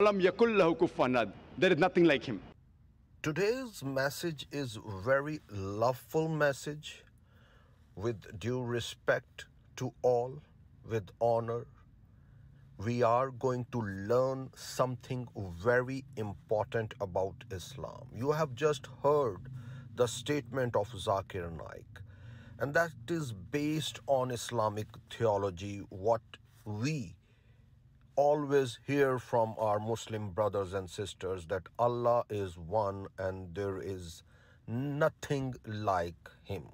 There is nothing like him. Today's message is very loveful message with due respect to all, with honor. We are going to learn something very important about Islam. You have just heard the statement of Zakir Naik, and that is based on Islamic theology, what we always hear from our Muslim brothers and sisters that Allah is one and there is nothing like Him,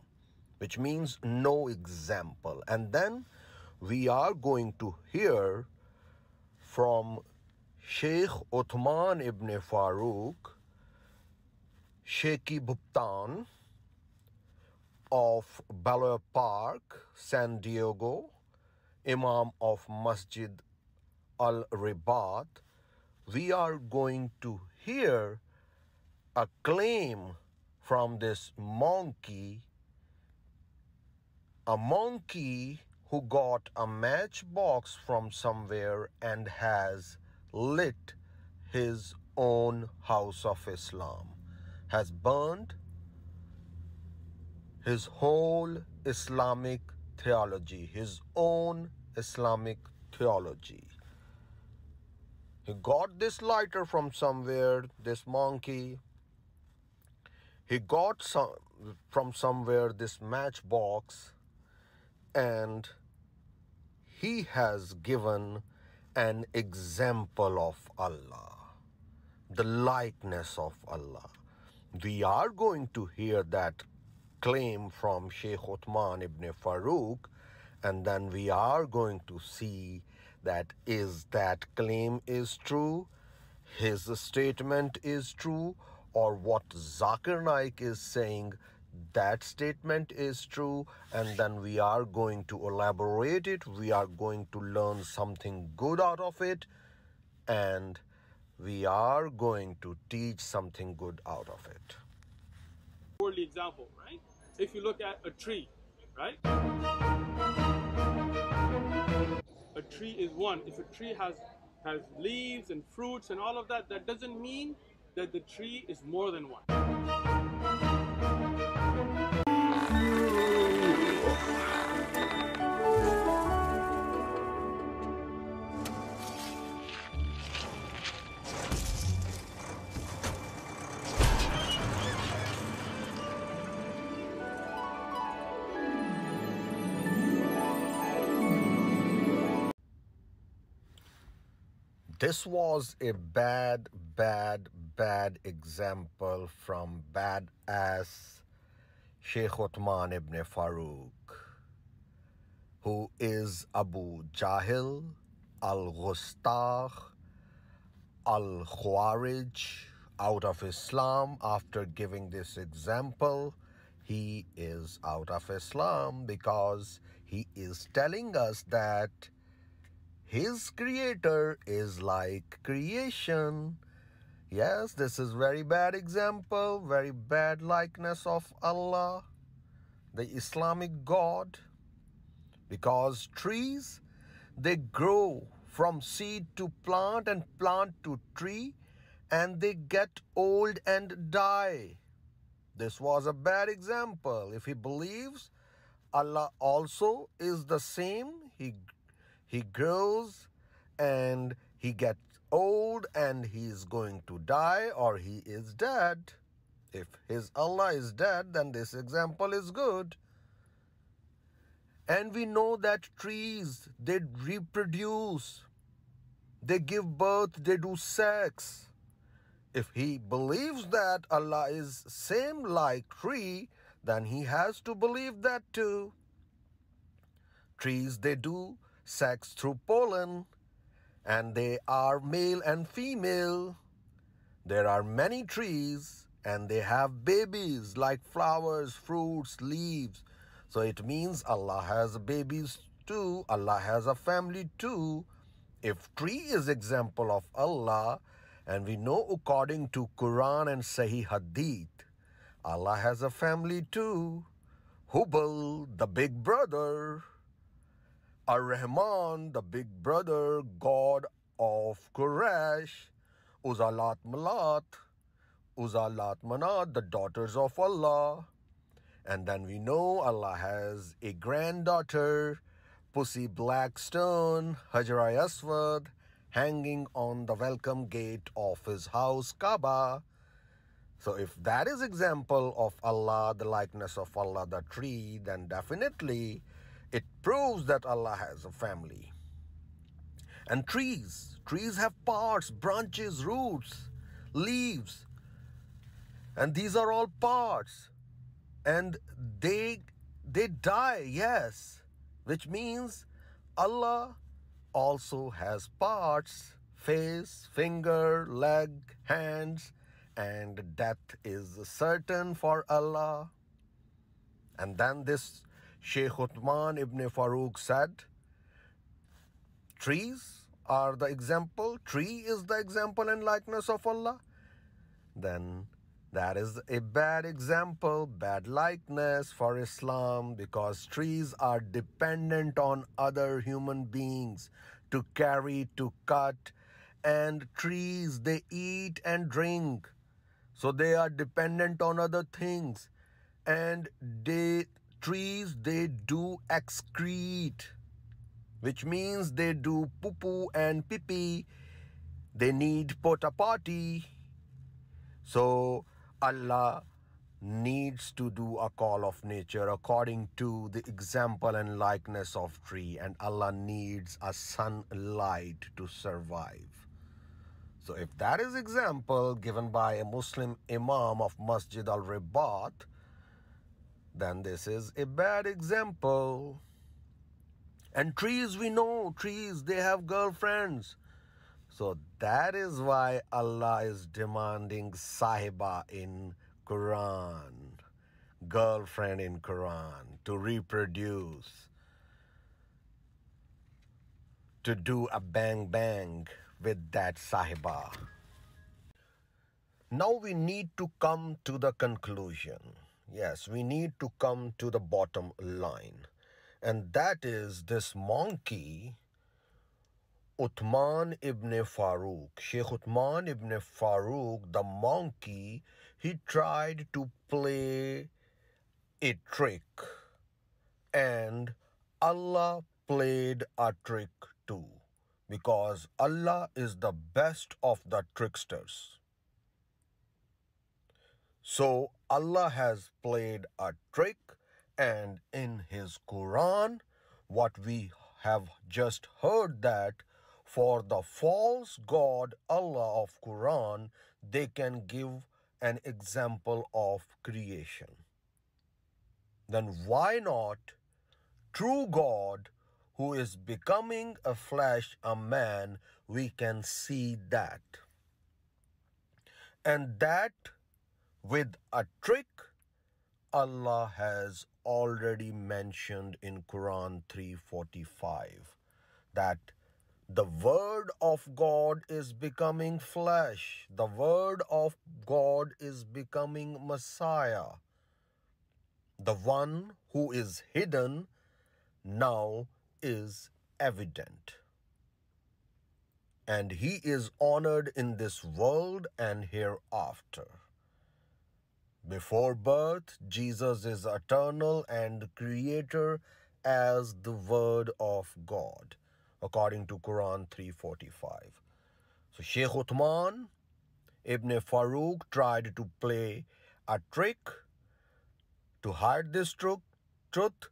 which means no example. And then we are going to hear from Sheikh Uthman ibn Farooq, Sheikhi Bhuptan of Balliol Park, San Diego, Imam of Masjid Al Ribat, we are going to hear a claim from this monkey, a monkey who got a matchbox from somewhere and has lit his own house of Islam, has burned his whole Islamic theology, his own Islamic theology. He got this lighter from somewhere, this monkey. He got some from somewhere this matchbox and he has given an example of Allah, the likeness of Allah. We are going to hear that claim from Sheikh Uthman ibn Farooq and then we are going to see that is that claim is true his statement is true or what Zakir is saying that statement is true and then we are going to elaborate it we are going to learn something good out of it and we are going to teach something good out of it. Worldly example right? If you look at a tree right a tree is one. If a tree has has leaves and fruits and all of that, that doesn't mean that the tree is more than one. This was a bad, bad, bad example from badass Sheikh Uthman ibn Farooq, who is Abu Jahil al Ghustakh al Khawarij out of Islam. After giving this example, he is out of Islam because he is telling us that his creator is like creation. Yes, this is very bad example, very bad likeness of Allah, the Islamic God. Because trees, they grow from seed to plant and plant to tree and they get old and die. This was a bad example. If he believes Allah also is the same, he he grows and he gets old and he is going to die or he is dead. If his Allah is dead, then this example is good. And we know that trees, they reproduce, they give birth, they do sex. If he believes that Allah is same like tree, then he has to believe that too. Trees, they do sex through pollen, and they are male and female. There are many trees, and they have babies like flowers, fruits, leaves. So it means Allah has babies too. Allah has a family too. If tree is example of Allah, and we know according to Quran and Sahih Hadith, Allah has a family too. Hubal, the big brother. Ar Rahman, the big brother, God of Quraysh, Uzalat Malat, Uzalat Manat, the daughters of Allah. And then we know Allah has a granddaughter, Pussy Blackstone, Hajar Aswad, hanging on the welcome gate of his house, Kaaba. So if that is example of Allah, the likeness of Allah, the tree, then definitely it proves that Allah has a family. And trees, trees have parts, branches, roots, leaves. And these are all parts. And they they die, yes. Which means Allah also has parts, face, finger, leg, hands, and death is certain for Allah. And then this Sheikh Uthman ibn Farooq said, trees are the example, tree is the example and likeness of Allah, then that is a bad example, bad likeness for Islam because trees are dependent on other human beings to carry, to cut, and trees they eat and drink. So they are dependent on other things. And they trees they do excrete which means they do poo poo and pee pee. They need porta potty. So Allah needs to do a call of nature according to the example and likeness of tree and Allah needs a sunlight to survive. So if that is example given by a Muslim Imam of Masjid al-Ribat, then this is a bad example. And trees, we know, trees, they have girlfriends. So that is why Allah is demanding sahiba in Quran, girlfriend in Quran, to reproduce, to do a bang bang with that sahiba. Now we need to come to the conclusion. Yes, we need to come to the bottom line. And that is this monkey, Uthman ibn Farooq. Sheikh Uthman ibn Farooq, the monkey, he tried to play a trick. And Allah played a trick too. Because Allah is the best of the tricksters. So Allah has played a trick, and in His Quran, what we have just heard that for the false God Allah of Quran, they can give an example of creation. Then why not true God who is becoming a flesh, a man, we can see that. And that with a trick Allah has already mentioned in Quran 345 that the word of God is becoming flesh. The word of God is becoming Messiah. The one who is hidden now is evident. And he is honored in this world and hereafter. Before birth, Jesus is eternal and creator as the word of God, according to Quran 345. So Sheikh Uthman Ibn Farooq tried to play a trick to hide this truth, truth,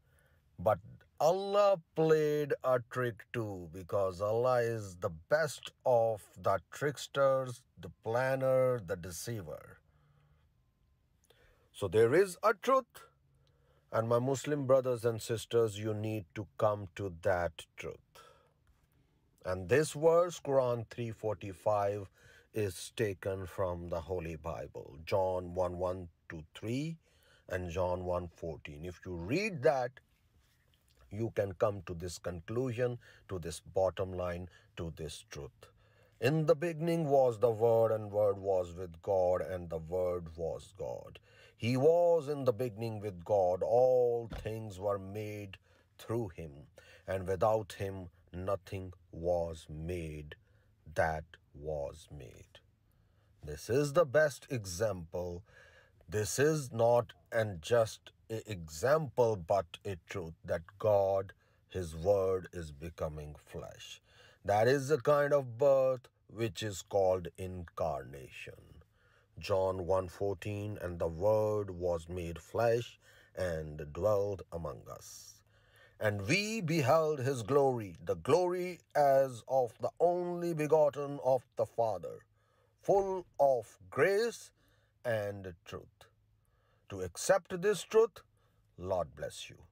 but Allah played a trick too because Allah is the best of the tricksters, the planner, the deceiver. So there is a truth. And my Muslim brothers and sisters, you need to come to that truth. And this verse, Quran 345, is taken from the Holy Bible, John 1 1 to 3 and John 1 14. If you read that, you can come to this conclusion, to this bottom line, to this truth. In the beginning was the Word, and Word was with God, and the Word was God. He was in the beginning with God. All things were made through him, and without him nothing was made that was made. This is the best example. This is not and just example, but a truth that God, His Word, is becoming flesh. That is the kind of birth which is called incarnation. John 1:14 and the word was made flesh and dwelt among us. And we beheld his glory, the glory as of the only begotten of the Father, full of grace and truth. To accept this truth, Lord bless you.